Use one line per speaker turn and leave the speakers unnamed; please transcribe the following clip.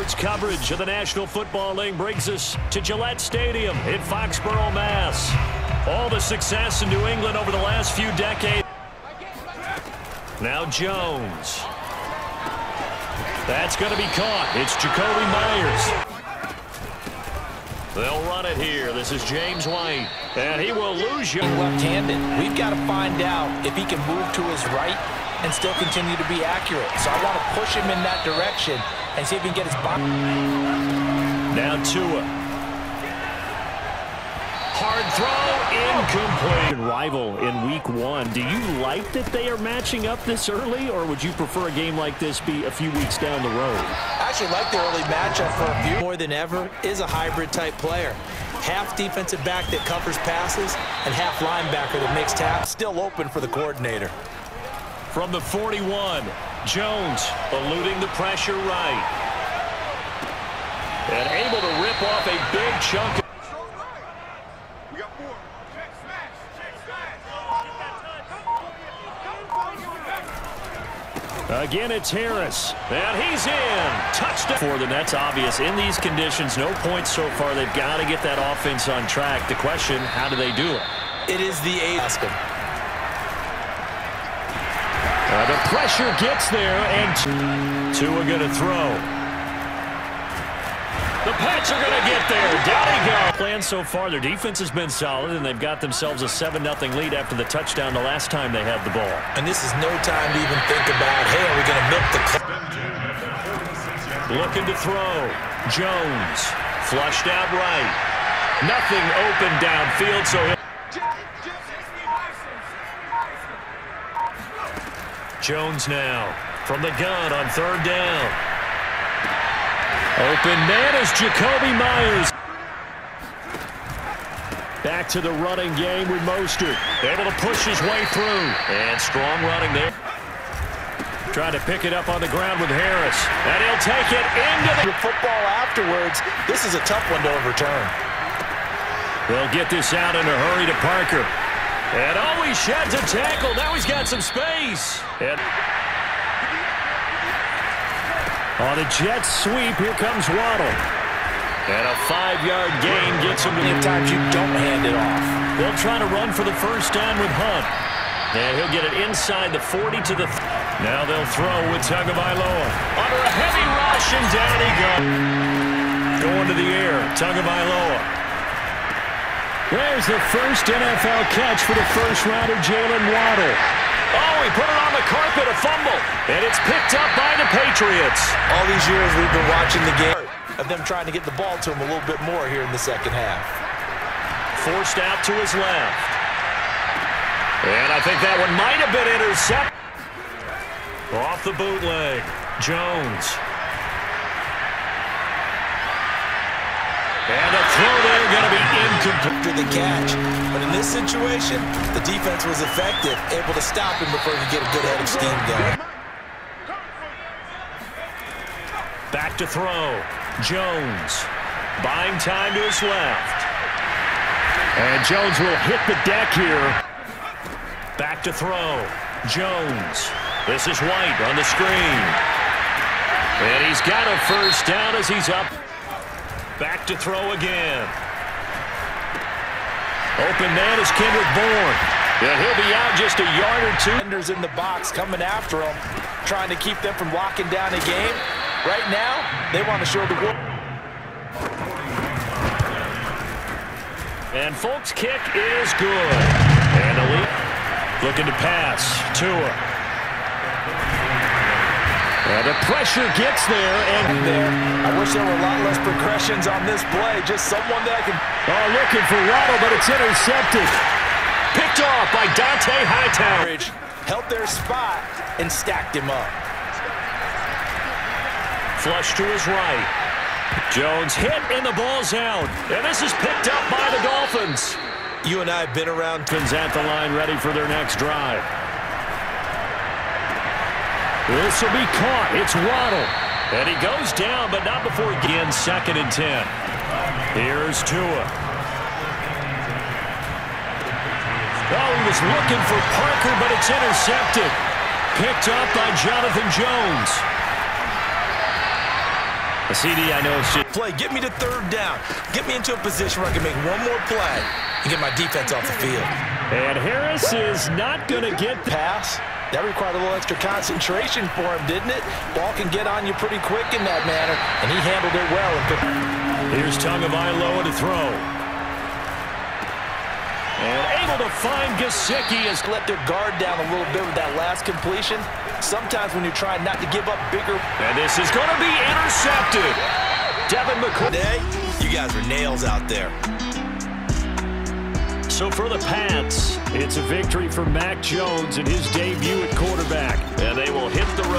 Sports coverage of the National Football League brings us to Gillette Stadium in Foxborough, Mass. All the success in New England over the last few decades. Now Jones. That's going to be caught. It's Jakobi Meyers. They'll run it here. This is James White. And he will lose you.
Left-handed. We've got to find out if he can move to his right and still continue to be accurate. So I want to push him in that direction and see if he can get his body.
Now Tua. Hard throw, incomplete. Rival in week one. Do you like that they are matching up this early, or would you prefer a game like this be a few weeks down the road?
I actually like the early matchup for a few. More than ever is a hybrid type player. Half defensive back that covers passes and half linebacker that makes taps. Still open for the coordinator.
From the 41, Jones eluding the pressure right. And able to rip off a big chunk. Again, it's Harris. And he's in. Touchdown. For the Nets, obvious. In these conditions, no points so far. They've got to get that offense on track. The question, how do they do it?
It is the A.
Uh, the pressure gets there, and Tua going to throw. The Pats are going to get there. Down he goes. Plan so far, their defense has been solid, and they've got themselves a 7-0 lead after the touchdown the last time they had the ball.
And this is no time to even think about, hey, are we going to milk the clock?
Looking to throw. Jones. Flushed out right. Nothing open downfield, so... Jones now from the gun on third down. Open man is Jakobi Meyers. Back to the running game with Mostert. Able to push his way through. And strong running there. Trying to pick it up on the ground with Harris. And he'll take it into the
football afterwards. This is a tough one to overturn.
They'll get this out in a hurry to Parker. And oh, he sheds a tackle. Now he's got some space. And on a jet sweep, here comes Waddle. And a five-yard gain gets him to
the times you don't hand it off.
They'll try to run for the first down with Hunt. And he'll get it inside the 40 to the... Th now they'll throw with Tagovailoa. Under a heavy rush, and down he goes. Going to the air, Tagovailoa. There's the first NFL catch for the first rounder, Jalen Waddle. Oh, he put it on the carpet, a fumble. And it's picked up by the Patriots.
All these years we've been watching the game of them trying to get the ball to him a little bit more here in the second half.
Forced out to his left. And I think that one might have been intercepted. Off the bootleg. Jones And a throw there going to be incomplete.
To the catch. But in this situation, the defense was effective, able to stop him before he could get a good head of steam going.
Back to throw. Jones. Buying time to his left. And Jones will hit the deck here. Back to throw. Jones. This is White on the screen. And he's got a first down as he's up. Back to throw again. Open man is Kendrick Bourne. Yeah, he'll be out just a yard or two.
Defenders in the box coming after him, trying to keep them from locking down a game. Right now, they want to show the world.
And Folk's kick is good. And Elite looking to pass. Tua and the pressure gets there, and
there. I wish there were a lot less progressions on this play. Just someone that I can...
Oh, looking for Waddle, but it's intercepted. Picked off by Dont'a Hightower.
Held their spot and stacked him up.
Flush to his right. Jones hit, and the ball's out. And this is picked up by the Dolphins.
You and I have been around.
Dolphins at the line, ready for their next drive. This will be caught. It's Waddle. And he goes down, but not before he begins second and ten. Here's Tua. Oh, he was looking for Parker, but it's intercepted. Picked up by Jonathan Jones. A CD, I know it's just...
Play, get me to third down. Get me into a position where I can make one more play and get my defense off the field.
And Harris is not going to get... The
Pass. That required a little extra concentration for him, didn't it? Ball can get on you pretty quick in that manner, and he handled it well.
Here's Tagovailoa to throw. And able to find Gesicki as
let their guard down a little bit with that last completion. Sometimes when you're trying not to give up bigger...
And this is going to be intercepted. Devin McCourty.
Today, you guys are nails out there.
So for the Pats, it's a victory for Mac Jones in his debut at quarterback. And they will hit the road.